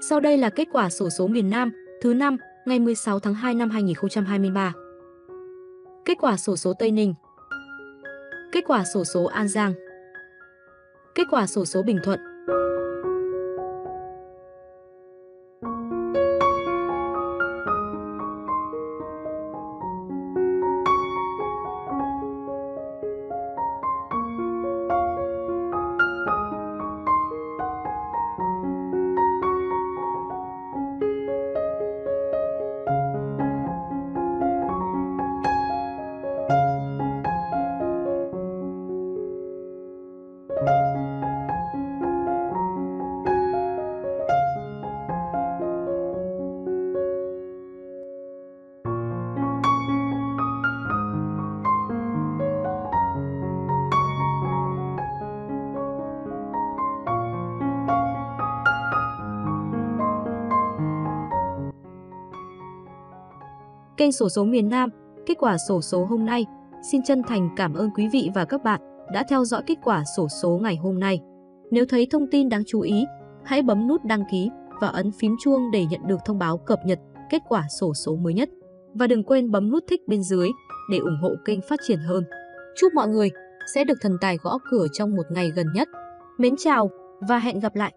Sau đây là kết quả sổ số miền Nam, thứ năm, ngày 16 tháng 2 năm 2023. Kết quả sổ số Tây Ninh. Kết quả sổ số An Giang. Kết quả sổ số Bình Thuận. Kênh sổ số miền Nam, kết quả sổ số hôm nay. Xin chân thành cảm ơn quý vị và các bạn đã theo dõi kết quả sổ số ngày hôm nay. Nếu thấy thông tin đáng chú ý, hãy bấm nút đăng ký và ấn phím chuông để nhận được thông báo cập nhật kết quả sổ số mới nhất. Và đừng quên bấm nút thích bên dưới để ủng hộ kênh phát triển hơn. Chúc mọi người sẽ được thần tài gõ cửa trong một ngày gần nhất. Mến chào và hẹn gặp lại!